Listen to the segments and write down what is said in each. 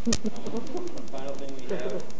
Final thing we have,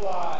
time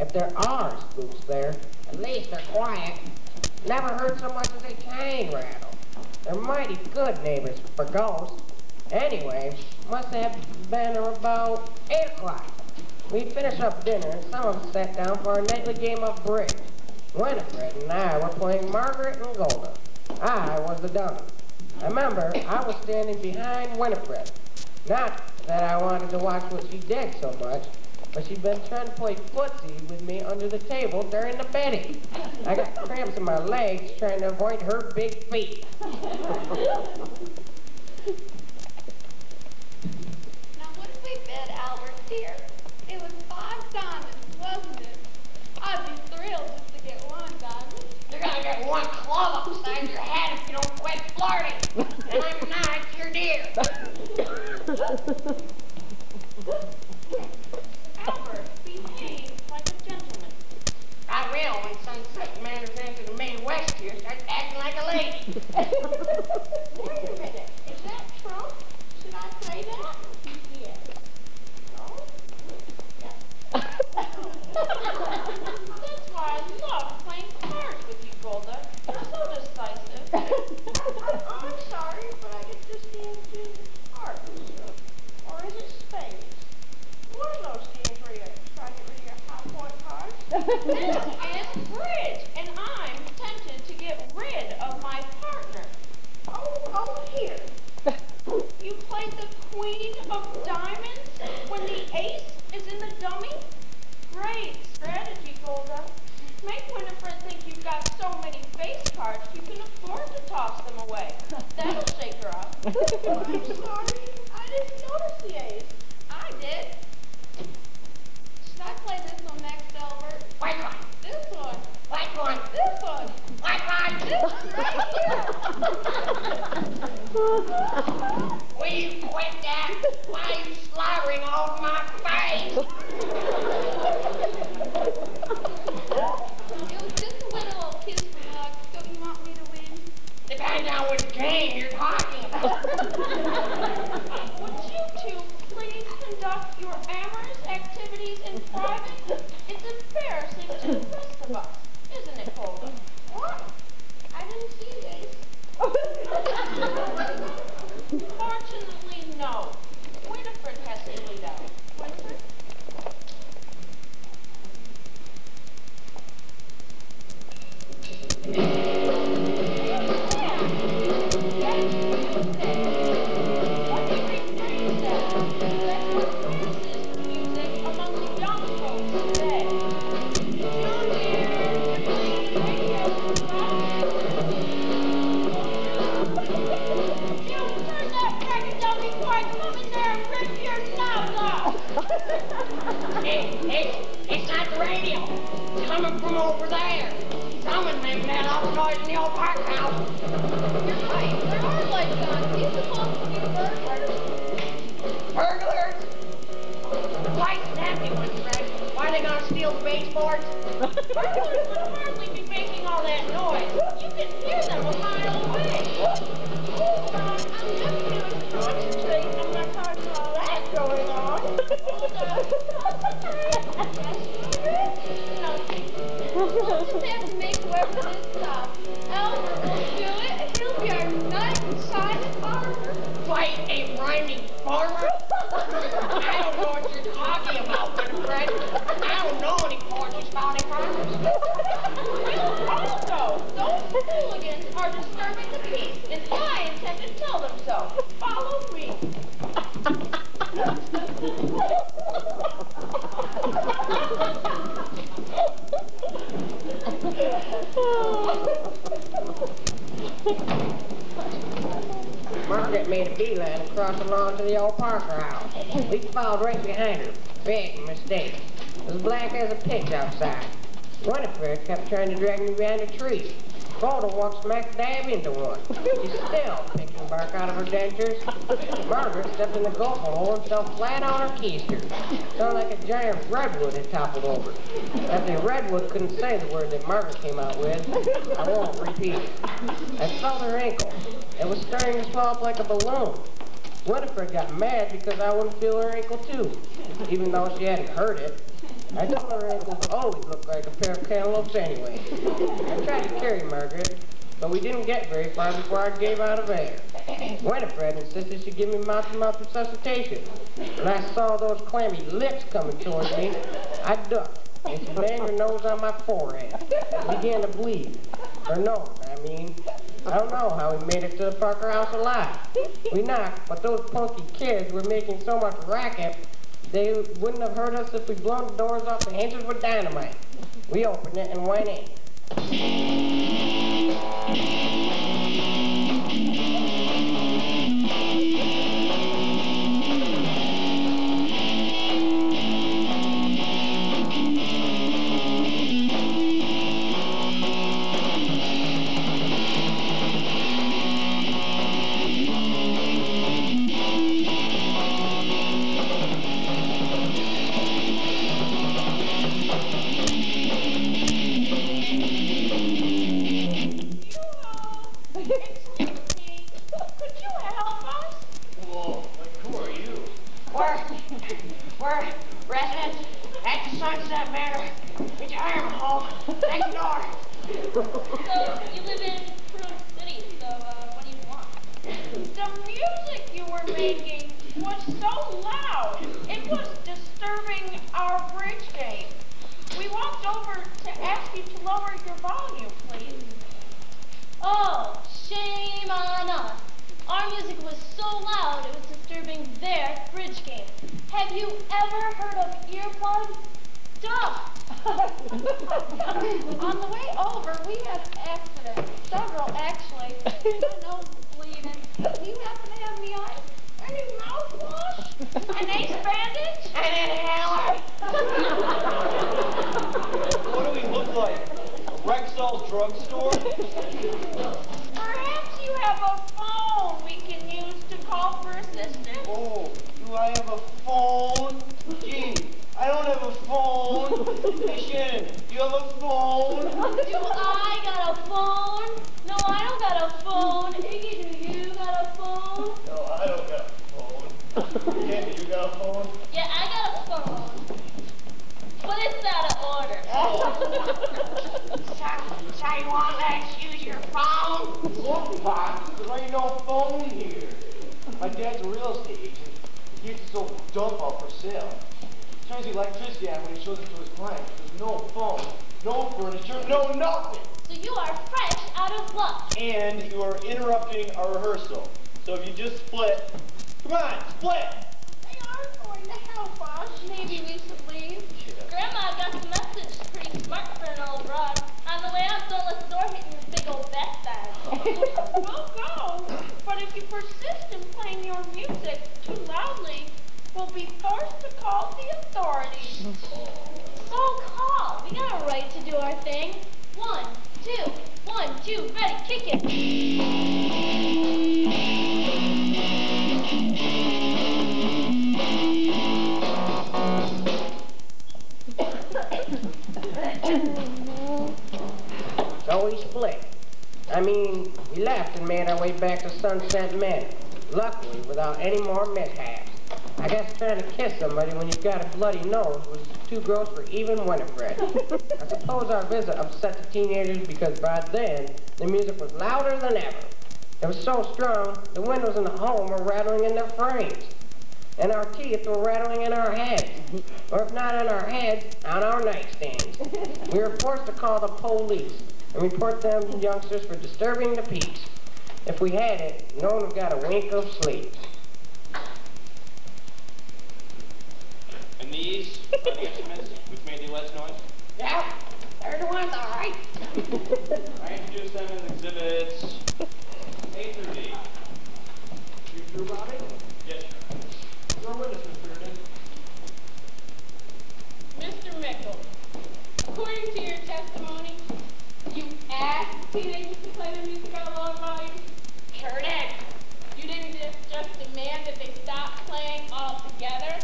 if there are spooks there, at least they're quiet. Never heard so much as a chain rattle. They're mighty good neighbors for ghosts. Anyway, must have been about 8 o'clock. We finished up dinner and some of us sat down for our nightly game of bridge. Winifred and I were playing Margaret and Golda. I was the dummy. Remember I was standing behind Winifred. Not that I wanted to watch what she did so much, but she'd been trying to play footsie with me under the table during the betting. I got cramps in my legs trying to avoid her big feet. Now, what did we bid, Albert, dear? It was five diamonds, wasn't it? I'd be thrilled just to get one diamond. You're gonna get one club upside your head if you don't quit flirting. And I'm not your dear. Albert, behave like a gentleman. I will when Sunset Manor's the here, start acting like a lady. Wait a minute. Is that Trump? Should I say that? Yes. No? Yes. That's why I love playing cards with you, Golda. You're so decisive. I'm sorry, but I get this game to hearts. Or is it spades? One of those games where you try to get rid of your high point cards. this is bridge, and I'm tempted to get rid of my partner. Oh, oh, here. You played the queen of diamonds when the ace is in the dummy? Great strategy, Golda. Make Winifred think you've got so many face cards you can afford to toss them away. That'll shake her up. I'm sorry. I didn't notice the ace. I did. Should I play this one next, Albert? White one, This one. white one, This one. white one. This one right here. Will you quit that? Why are you slathering all my face? It was just a little kiss from luck. Don't you want me to win? Depends on which game you're talking about. Would you two please conduct your amorous activities in private? It's embarrassing to the rest of us, over there. Someone's making that awful noise in Margaret stepped in the gopher hole and fell flat on her keister. Sounded like a giant redwood had toppled over. If the redwood couldn't say the word that Margaret came out with, I won't repeat it. I felt her ankle. It was starting to swell up like a balloon. Winifred got mad because I wouldn't feel her ankle too, even though she hadn't hurt it. I told her ankles always looked like a pair of cantaloupes anyway. I tried to carry Margaret, but we didn't get very far before I gave out of air. Winifred insisted she give me mouth-to-mouth resuscitation. When I saw those clammy lips coming towards me, I ducked, and she banged her nose on my forehead. It began to bleed. Her nose, I mean. I don't know how we made it to the Parker house alive. We knocked, but those punky kids were making so much racket, they wouldn't have hurt us if we'd blown the doors off the hinges with dynamite. We opened it and went in. Have ever heard of earplugs? Duh! On the way over, we had accidents. Several, actually. My nose is bleeding. Do you happen to have any ice? Any mouthwash? An ace bandage? An inhaler. What do we look like? A Rexall drugstore? Perhaps you have a phone we can use to call for assistance? Oh, do I have a phone? Gee, I don't have a phone. Hey, Shannon, do you have a phone? Do I got a phone? No, I don't got a phone. Iggy, do you got a phone? No, I don't got a phone. Candy, you got a phone? Yeah, I got a phone. But it's out of order. So, so you want us use your phone? Look, Pop, there ain't no phone here. My dad's a real estate agent. He gets his old dump out for sale. He Turns the electricity on when he shows it to his clients. There's no phone, no furniture, no nothing. So you are fresh out of luck. And you are interrupting our rehearsal. So if you just split, come on, split! They are going to help us. Maybe we should leave. Grandma got the message. Pretty smart for an old broad. On the way out, don't let the door hit your old vest bag. We'll go, but if you persist in playing your music too loudly, we'll be forced to call the authorities. So call. We got a right to do our thing. One, two, one, two, ready, kick it. Back to Sunset Manor. Luckily, without any more mishaps. I guess trying to kiss somebody when you've got a bloody nose was too gross for even Winifred. I suppose our visit upset the teenagers because by then, the music was louder than ever. It was so strong, the windows in the home were rattling in their frames. And our teeth were rattling in our heads. Or if not in our heads, on our nightstands. We were forced to call the police. and report them youngsters for disturbing the peace. If we had it, no one would got a wink of sleep. And these are the instruments which made the less noise? Yeah, they're the ones, all right. I introduced them as exhibits A through D. You through, Bobby? Yes, sir. You're a witness, Mr. Reardon. Mr. Mickel, according to your testimony, you asked teenagers to play their music at a lower volume. Sure did. You didn't just, just demand that playing altogether.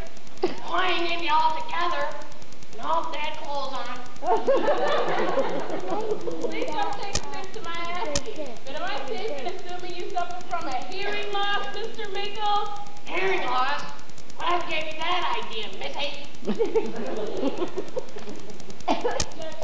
Playing in you all together. No, dead clothes on. Please don't take offense to my asking, but am I safe in assuming you suffer from a hearing loss, Mr. Mickel? Hearing loss. What gave you that idea, Missy?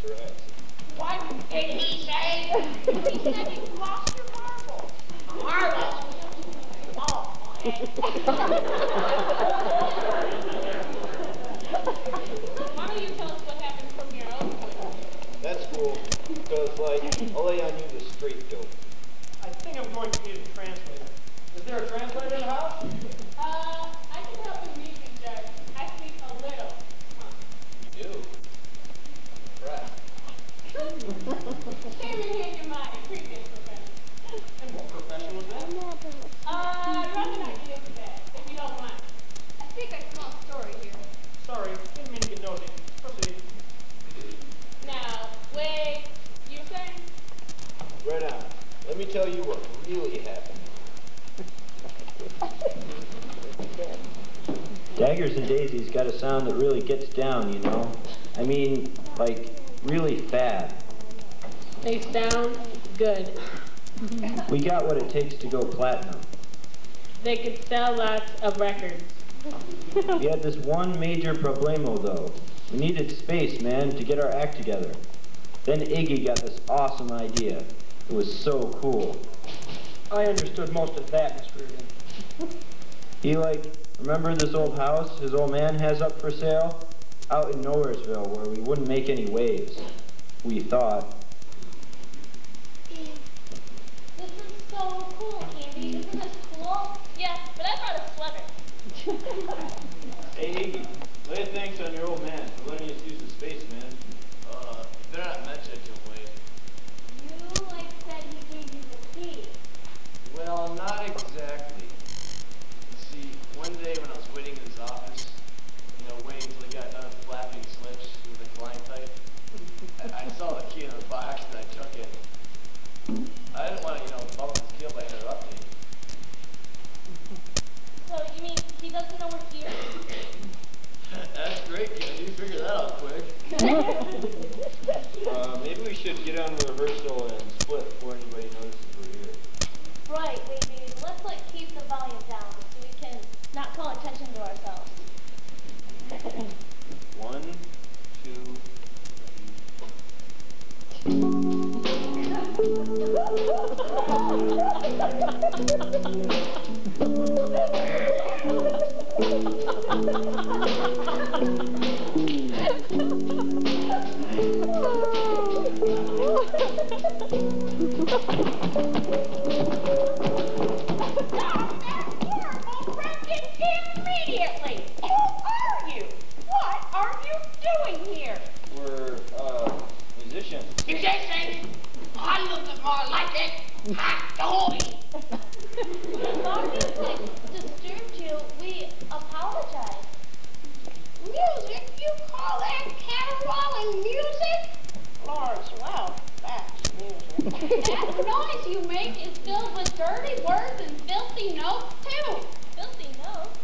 What did he say? He said you lost your marbles. Marbles. Oh, Why don't you tell us what happened from your own point of view? That's cool, because, like, I'll lay on you the straight dope. I think I'm going to need a translator. Is there a translator in the house? Uh, I can help with music, Judge. I speak a little. Huh. You do? Right. Came in handy in my previous profession. And what profession was that? Uh, you're not gonna get into that, if you don't mind. I think I smell a story here. Sorry, didn't mean to get nosy. Proceed. Now, wait, you were saying? Right on. Let me tell you what really happened. Daggers and Daisies got a sound that really gets down, you know? I mean, like, really fab. They sound good. We got what it takes to go platinum. They could sell lots of records. We had this one major problemo, though. We needed space, man, to get our act together. Then Iggy got this awesome idea. It was so cool. I understood most of that, Mr. Reardon. He, like, remember this old house his old man has up for sale? Out in Nowheresville, where we wouldn't make any waves. We thought. Filthy notes, too. Filthy notes.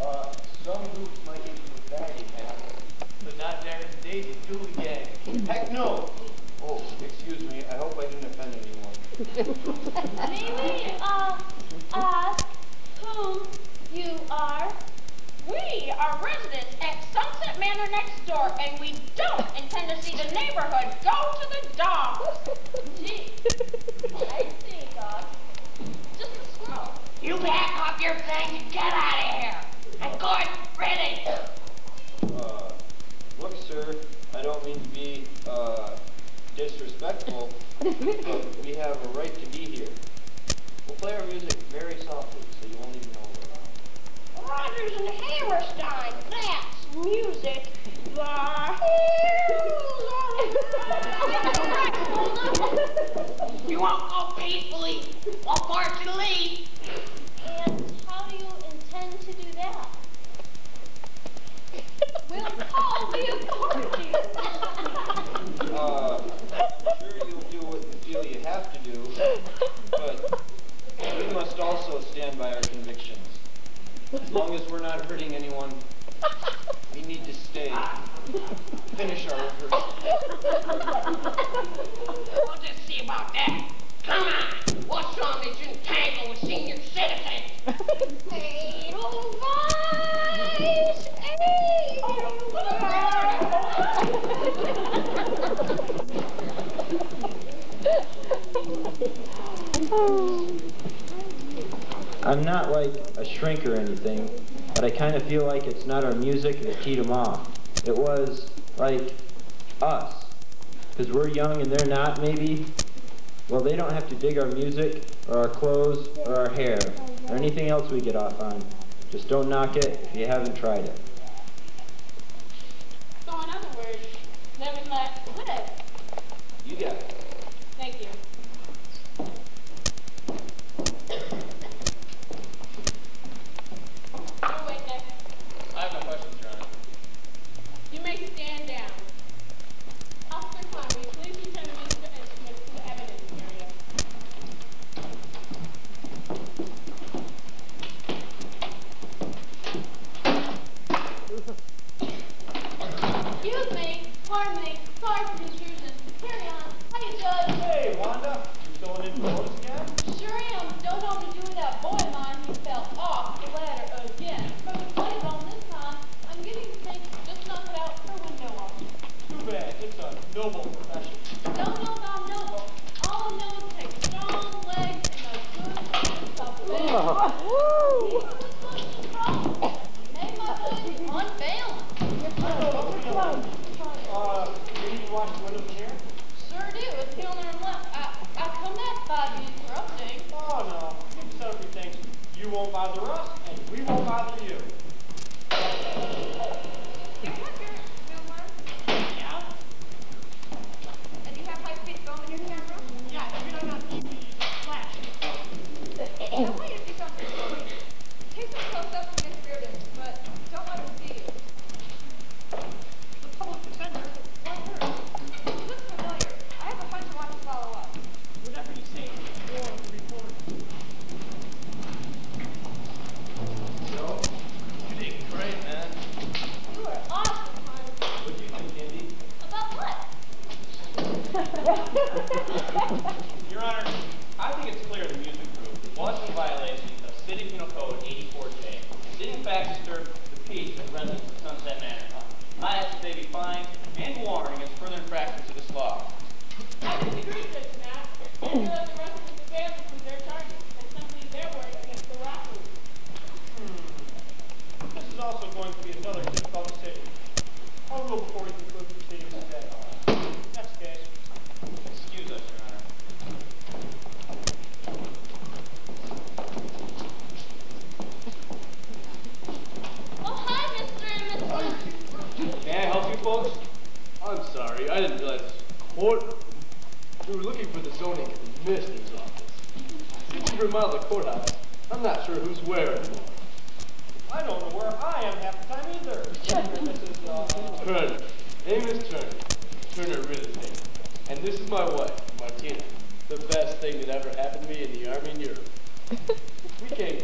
Uh, some groups might use the baggy hat, but not Jack and Daisy Dooley Gang. Heck no! Oh, excuse me, I hope I didn't offend anyone. May we, um, ask who you are? We are residents at Sunset Manor next door, and we don't intend to see the neighborhood go to the dogs. Gee, I see, You pack up your things and get out of here. And good ready! Uh, look, sir, I don't mean to be, uh, disrespectful, but we have a right to be here. We'll play our music very softly, so you won't even know we're around. Rodgers and Hammerstein, that's music. The You won't go peacefully, unfortunately. And how do you intend to do that? We'll call the authorities. Uh, sure you'll do what you feel you have to do, but we must also stand by our convictions. As long as we're not hurting anyone, we need to stay. Finish our rehearsal. We'll just see about that. Come on. What's wrong that you entangle with senior citizens? Edelweiss, I'm not like a shrink or anything, but I kind of feel like it's not our music that teed them off. It was like us. Because we're young and they're not, maybe. Well, they don't have to dig our music or our clothes or our hair or anything else we get off on. Just don't knock it if you haven't tried it.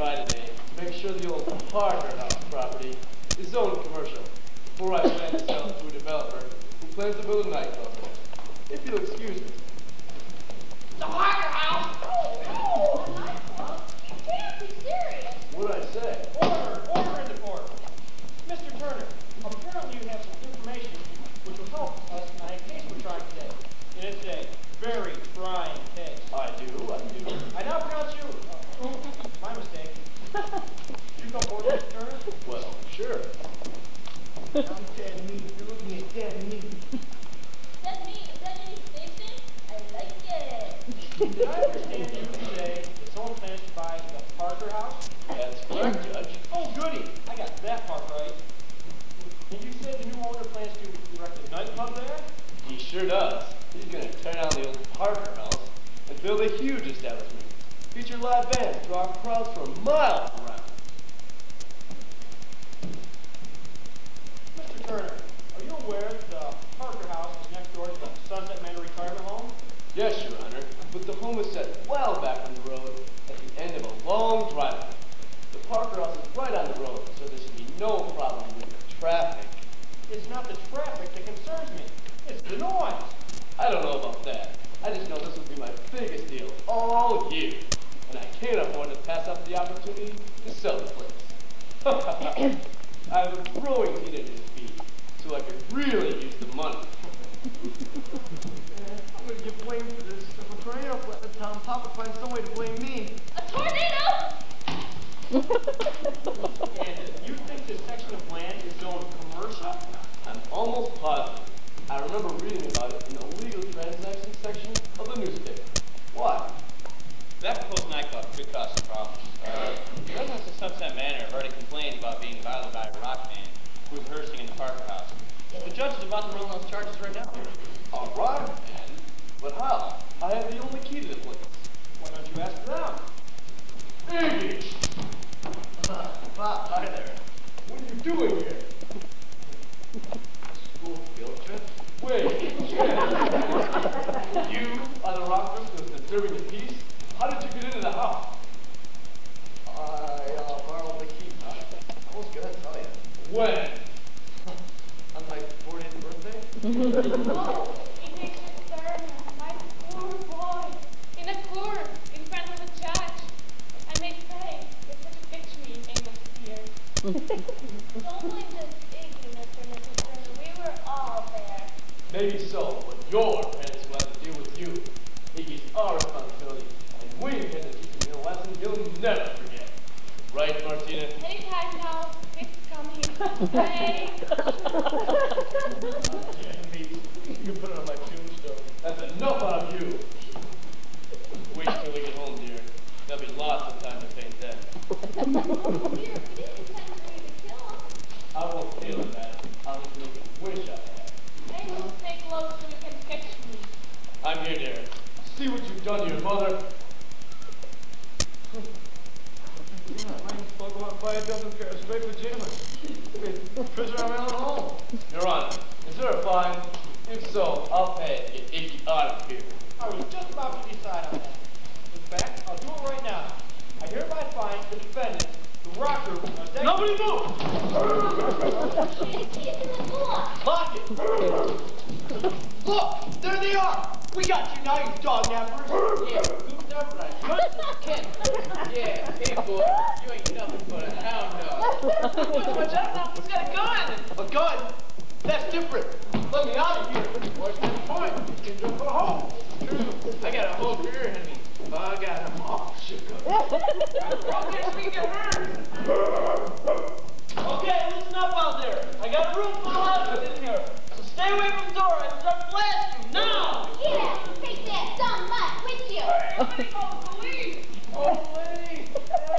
By today to make sure the old Parker House property is zoned commercial before I plan to sell it to a developer who plans to build a nightclub. If you'll excuse me. The Parker House. Oh, no, a nightclub? You can't be serious. What'd I say? Order! Order in the court! Mr. Turner, apparently you have some information which will help us in a case we're trying today. And it's a very trying case. I do, I do. I now pronounce you, my mistake. You come forward, Mr. Turner? Well, sure. I'm dead meat, you're looking at dead meat. Is that me? Is that any station? I like it. Did I understand you to say that someone plans to the Parker House? That's correct, Judge. Oh, goody, I got that part right. And you said the new owner plans to erect a nightclub there? He sure does. He's gonna tear down the old Parker House and build a huge establishment. Feature live bands, draw crowds from miles around. Mr. Turner, are you aware that the Parker House is next door to the Sunset Manor Retirement Home? Yes, Your Honor, but the home is set well back on the road at the end of a long driveway. The Parker House is right on the road, so there should be no problem with the traffic. It's not the traffic that concerns me. It's the noise. I don't know about that. I just know this will be my biggest deal all year. And I can't afford to pass up the opportunity to sell the place. I have a growing teenager to feed, so I could really use the money. I'm gonna get blamed for this. If a tornado flat the town, Papa finds some way to blame me. A tornado? And you think this section of land is zoned commercial? I'm almost positive. I remember reading about it in the legal transactions section of the newspaper. Why? That proposed nightclub could cause some problems. Uh, residents of Sunset Manor have already complained about being violated by a rock band who was rehearsing in the Parker House. The judge is about to run those charges right now. A rock band? But how? I have the only key to the place. Why don't you ask them? Iggy! Pop, hi there. What are you doing here? School field trip? Wait, you are the rock person who's disturbing the peace? How did you get into the house? I uh, borrowed the key. I was gonna tell you. When? On my 40th birthday? Oh, it makes it Turner, my poor boy. In a court, in front of a judge. I may say, they put a picture me in Amos Spears. Don't blame this Iggy, Mr. and Mrs. Turner. We were all there. Maybe so, but your parents will have to deal with you. Iggy's our responsibility, and we intend to teach him a lesson he'll never forget. Right, Martina? Anytime now, please come here. Hey. You can put it on my tombstone. That's enough out of you. Wait till we get home, dear. There'll be lots of time to paint then. Oh, dear, we didn't intend for you to kill him. I won't feel that. I'll just make you wish I had. Amos, stay close so you can catch me. I'm here, dear. See what you've done to your mother. I'll go out buy a dozen pair of straight pajamas. Prisoner of Allen Hall. Your Honor, is there a fine? If so, I'll pay it. Get Iggy out of here. I was just about to decide on that. In fact, I'll do it right now. I hereby find the defendant, the rocker, a Nobody move! Shit, he's in the door. Lock it! Look! There they are! We got you now, you dog nappers! Yeah, goofed up right. Ken. Yeah, hey boy, you ain't nothing but a hound dog. What's up? Who's got a gun? A gun? That's different. Let me out of here. What's the point? You can just go home. True. I got a whole career of me. I got them all shook up. Okay, we get hurt. Okay, listen up out there. I got a room full of in here. So stay away from the door and start blasting now. Yeah, take that dumb mutt with you. Somebody call the police. Old lady,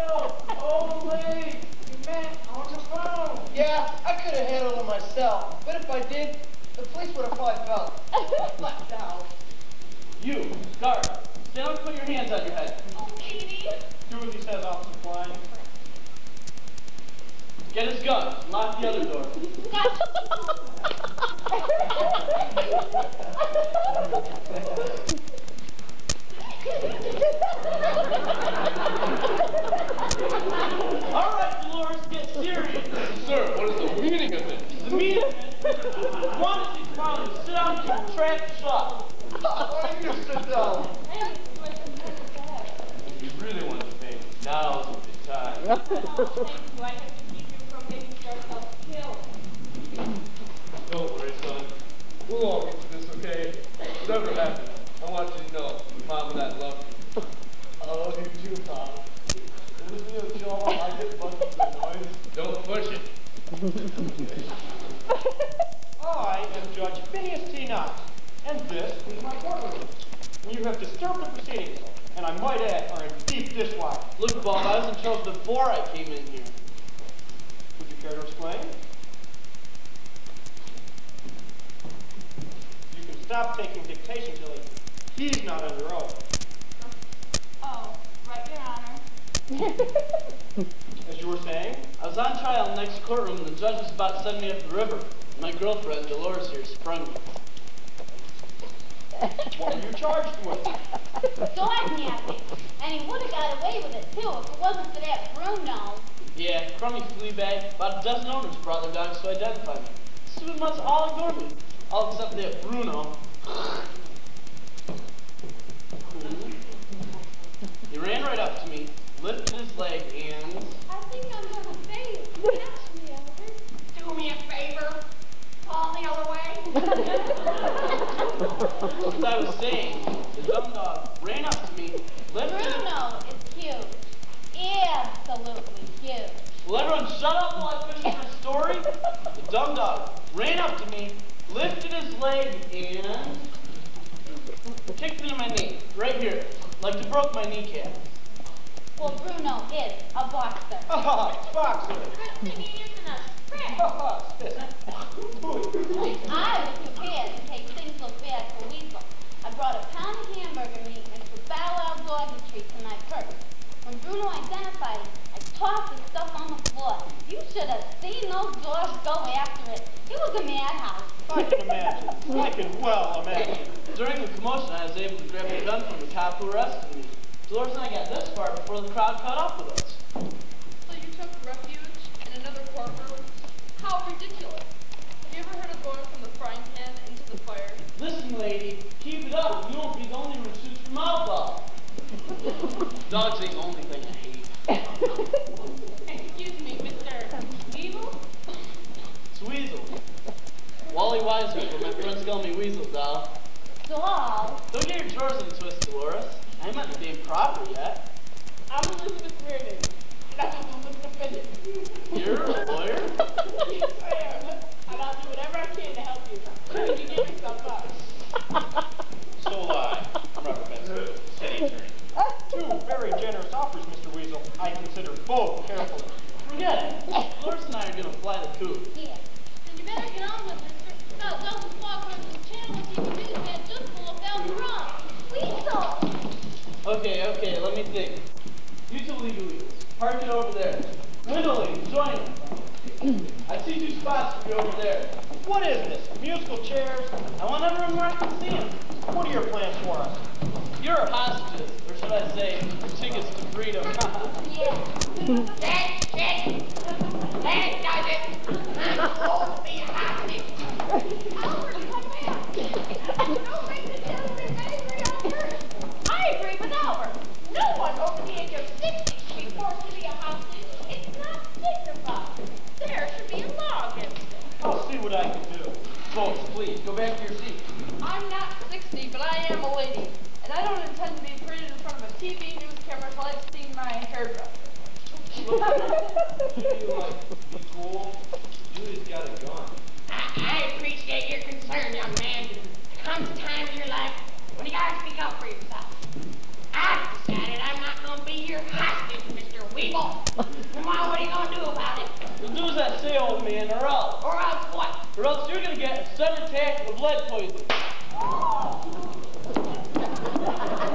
help, old lady. Man, I want your phone. Yeah, I could have handled it myself, but if I did, the police would have probably felt left out. You, guard, stand up and put your hands on your head. Oh, Edie. Get his gun. Lock the other door. All right, Dolores, get serious. Sir, what is the meaning of this? The meeting is, one is you come sit down and contract shop. Why you sit down? Hey, wait, wait, You really want to think. Now's the time. wait. Do I have to keep you from getting yourself killed? Don't worry, son. We'll all get to this, okay? Whatever happens, I want you to know Mom and I love you. I love you too, Tom. It was me and Joe. I get bunches of noise. Don't push it. I am Judge Phineas T. Knox, and this is my courtroom. You have disturbed the proceedings, and I might add, are in deep dishwasher. Look, Bob, I was in trouble before I came in here. Would you care to explain? You can stop taking dictation he- he's not under oath. Oh, right, Your Honor. As you were saying, I was on trial in the next courtroom, and the judge was about to send me up the river. My girlfriend, Dolores here, sprung me. what are you charged with? Dog napping. And he would have got away with it too if it wasn't for that Bruno. Yeah, crummy flea bag. About a dozen owners brought their dogs to identify me. Stupid mutts all ignore me. All except that Bruno. he ran right up to me, lifted his leg, and... I think I'm gonna faint. Catch me, Albert. Do me a favor, call the other way. As I was saying, the dumb dog ran up to me, Okay, okay, let me think. You two legally, park it over there. Whittling, join me. I see two spots for you over there. What is this? Musical chairs? I want everyone where I can see them. What are your plans for us? You're a hostages, or should I say, tickets to freedom. yeah. That's it. That does it. I to be paraded in front of a TV news camera until I've seen my hairdresser. You like be cool? Julie's got a gun. I, I appreciate your concern, young man. There comes a time in your life when you gotta speak up for yourself. I've decided I'm not gonna be your hostage, Mr. Weeble. Well, what are you gonna do about it? You'll do as I say, old man, or else. Or else what? Or else you're gonna get a sudden attack of lead poisoning. Oh.